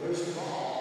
First ball.